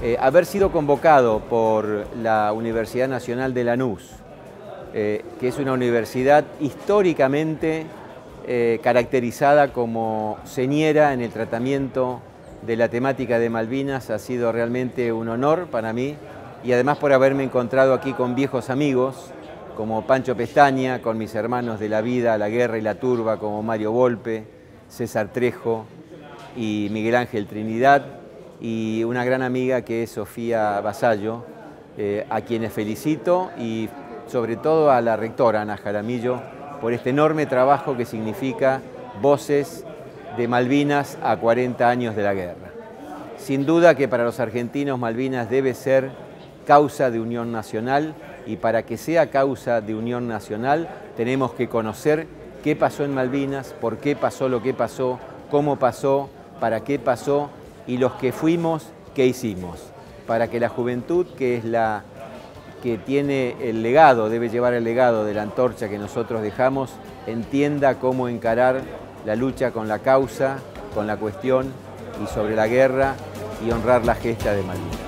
Eh, haber sido convocado por la Universidad Nacional de Lanús, eh, que es una universidad históricamente eh, caracterizada como señera en el tratamiento de la temática de Malvinas, ha sido realmente un honor para mí y además por haberme encontrado aquí con viejos amigos como Pancho Pestaña, con mis hermanos de la vida, la guerra y la turba como Mario Volpe, César Trejo y Miguel Ángel Trinidad, y una gran amiga que es Sofía Basallo, eh, a quienes felicito y sobre todo a la rectora Ana Jaramillo por este enorme trabajo que significa Voces de Malvinas a 40 años de la guerra. Sin duda que para los argentinos Malvinas debe ser causa de unión nacional y para que sea causa de unión nacional tenemos que conocer qué pasó en Malvinas, por qué pasó lo que pasó, cómo pasó, para qué pasó y los que fuimos, qué hicimos, para que la juventud, que es la que tiene el legado, debe llevar el legado de la antorcha que nosotros dejamos, entienda cómo encarar la lucha con la causa, con la cuestión y sobre la guerra y honrar la gesta de Malvinas.